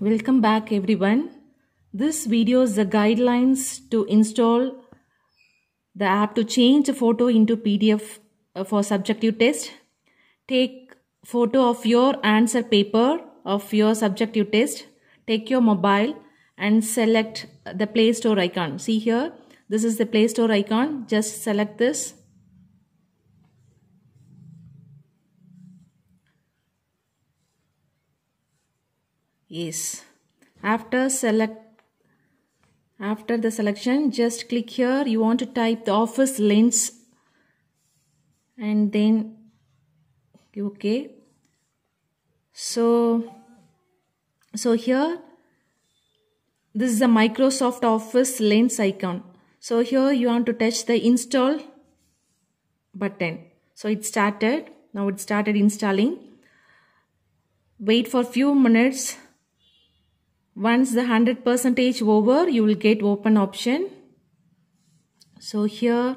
Welcome back everyone. This video is the guidelines to install the app to change a photo into PDF uh, for subjective test. Take photo of your answer paper of your subjective test. Take your mobile and select the Play Store icon. See here, this is the Play Store icon. Just select this. Yes. After select after the selection just click here. You want to type the office lens and then okay. So so here this is the microsoft office lens icon. So here you want to touch the install button. So it started. Now it started installing. Wait for few minutes once the 100 percentage over you will get open option. So here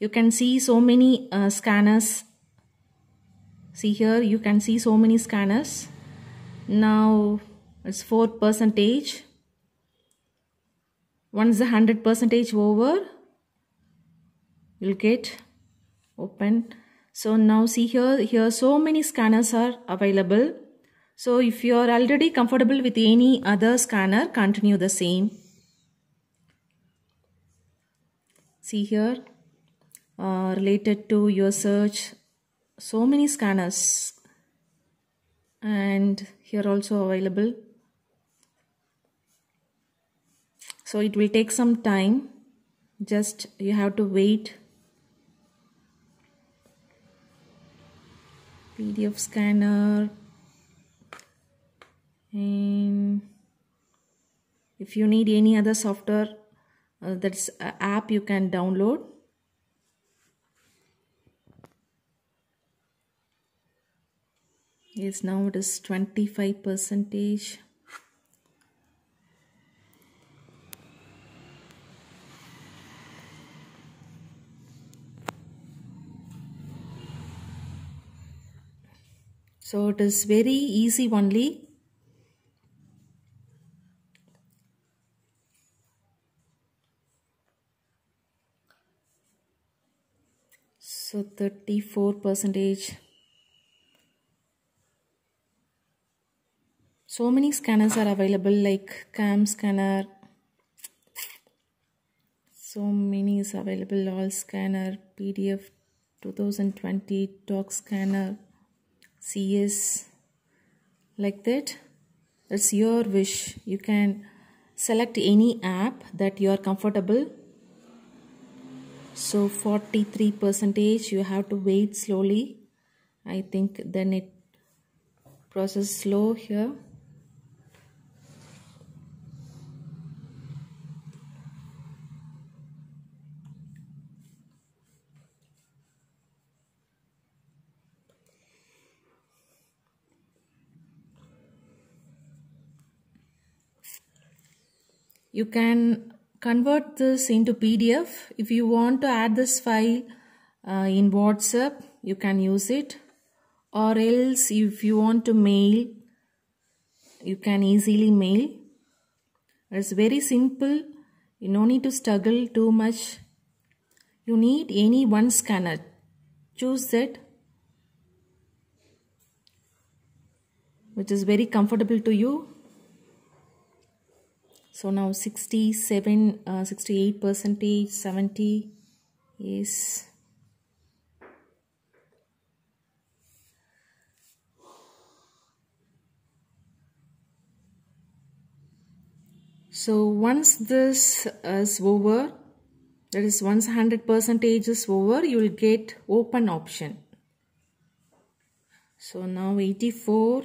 you can see so many uh, scanners. See here you can see so many scanners. Now it's 4 percentage. Once the 100 percentage over you'll get open. So now see here here so many scanners are available so if you are already comfortable with any other scanner, continue the same. See here, uh, related to your search, so many scanners and here also available. So it will take some time, just you have to wait. PDF scanner, and if you need any other software uh, that's app you can download. Yes now it is 25 percentage. So it is very easy only so 34 percentage. So many scanners are available like cam scanner. So many is available all scanner pdf 2020 doc scanner cs like that. That's your wish. You can select any app that you are comfortable so 43 percentage you have to wait slowly. I think then it process slow here. You can convert this into PDF. If you want to add this file uh, in WhatsApp, you can use it. Or else if you want to mail, you can easily mail. It's very simple. You no need to struggle too much. You need any one scanner. Choose that which is very comfortable to you so now 67 uh, 68 percentage 70 is so once this is over that is once 100 percentage is over you will get open option. So now 84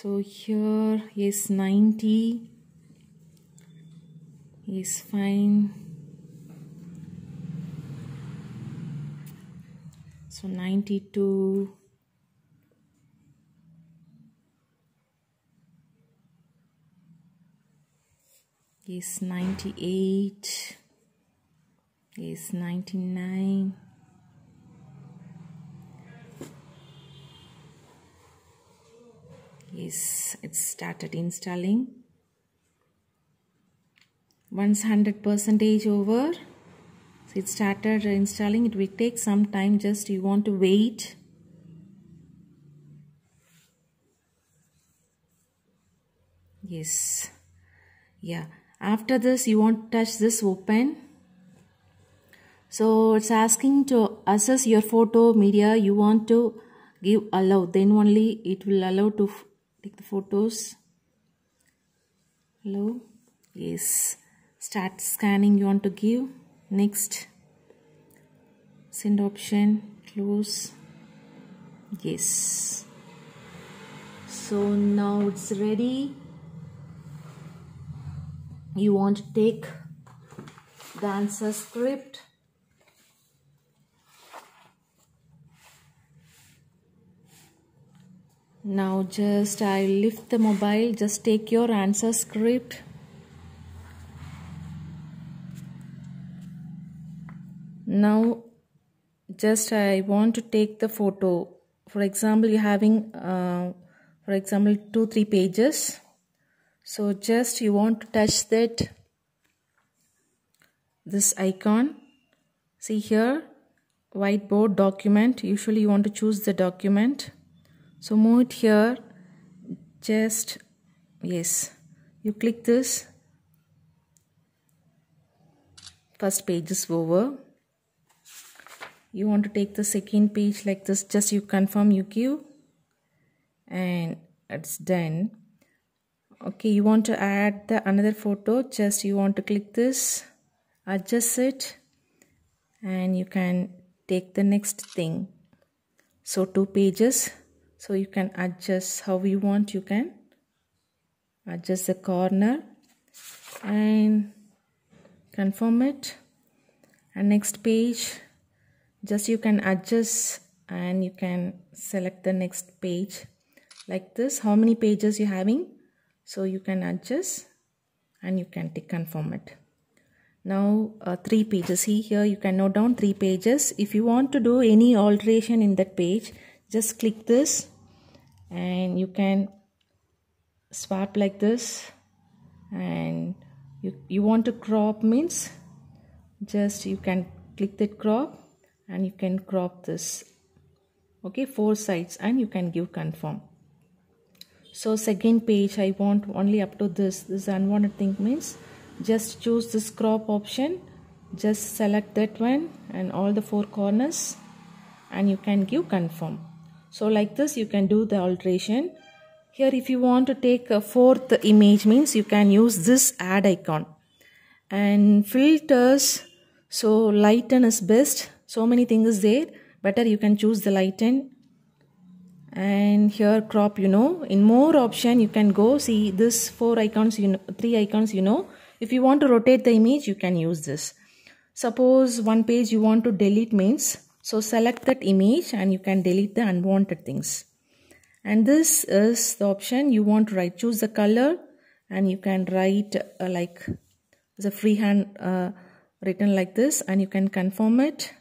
so here is 90 is fine. So 92 is 98 is 99 it started installing. Once 100 percentage over so it started installing. It will take some time just you want to wait. Yes. Yeah. After this you want to touch this open. So it's asking to access your photo media. You want to give allow then only it will allow to take the photos. Hello? Yes. Start scanning you want to give. Next. Send option. Close. Yes. So now it's ready. You want to take the answer script now just I lift the mobile just take your answer script. Now just I want to take the photo. For example you're having uh, for example two three pages. So just you want to touch that this icon. See here whiteboard document. Usually you want to choose the document so move it here just yes you click this. First page is over. You want to take the second page like this just you confirm you give and it's done. Okay you want to add the another photo just you want to click this adjust it and you can take the next thing. So two pages so you can adjust how you want. You can adjust the corner and confirm it. And next page just you can adjust and you can select the next page like this. How many pages you having? So you can adjust and you can tick confirm it. Now uh, three pages. See here you can note down three pages. If you want to do any alteration in that page just click this and you can swap like this. And you, you want to crop means just you can click that crop and you can crop this. Okay four sides and you can give confirm. So second page I want only up to this. This unwanted thing means just choose this crop option. Just select that one and all the four corners and you can give confirm so like this you can do the alteration. Here if you want to take a fourth image means you can use this add icon. And filters so lighten is best. So many things there. Better you can choose the lighten. And here crop you know. In more option you can go see this four icons you know three icons you know. If you want to rotate the image you can use this. Suppose one page you want to delete means so select that image and you can delete the unwanted things. And this is the option you want to write. Choose the color and you can write uh, like the freehand uh, written like this and you can confirm it.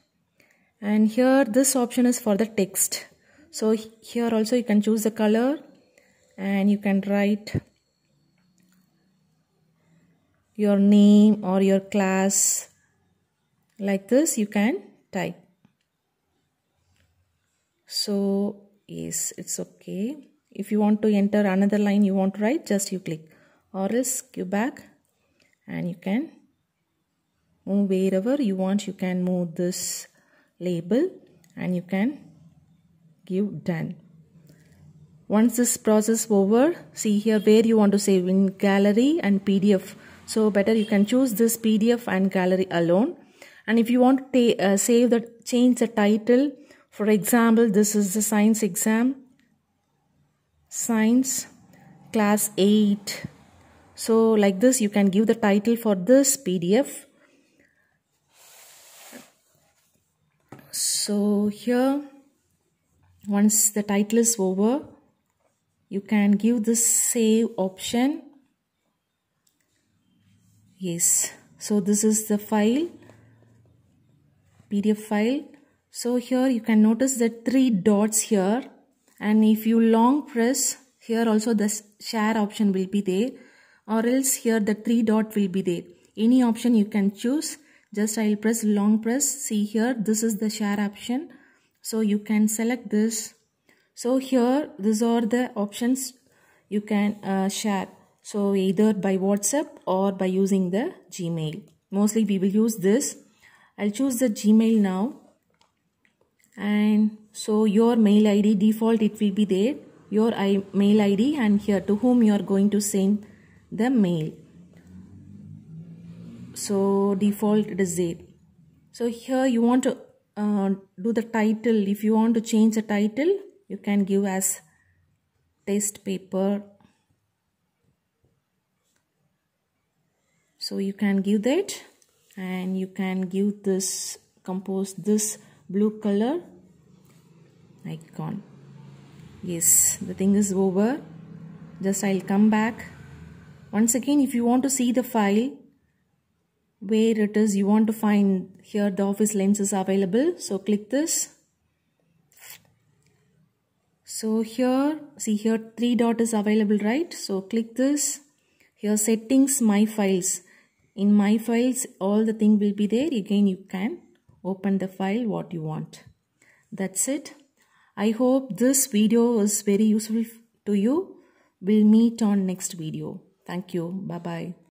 And here this option is for the text. So here also you can choose the color and you can write your name or your class like this you can type so yes it's okay. If you want to enter another line you want to write just you click. Or else go back and you can move wherever you want. You can move this label and you can give done. Once this process over see here where you want to save in gallery and pdf. So better you can choose this pdf and gallery alone. And if you want to uh, save the change the title for example, this is the science exam. Science class 8. So like this you can give the title for this PDF. So here once the title is over you can give this save option yes so this is the file pdf file so here you can notice the three dots here. And if you long press here also the share option will be there. Or else here the three dot will be there. Any option you can choose. Just I'll press long press. See here this is the share option. So you can select this. So here these are the options you can uh, share. So either by whatsapp or by using the gmail. Mostly we will use this. I'll choose the gmail now and so your mail id default it will be there. Your I mail id and here to whom you are going to send the mail. So default it is there. So here you want to uh, do the title. If you want to change the title you can give as test paper. So you can give that and you can give this compose this blue color. Icon. Yes the thing is over. Just I'll come back. Once again if you want to see the file where it is you want to find here the office lens is available so click this. So here see here three dot is available right? So click this. Here settings my files. In my files all the thing will be there. Again you can open the file what you want. That's it. I hope this video is very useful to you. We'll meet on next video. Thank you. Bye bye